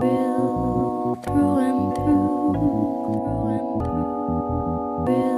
Real through and through, through and through. Real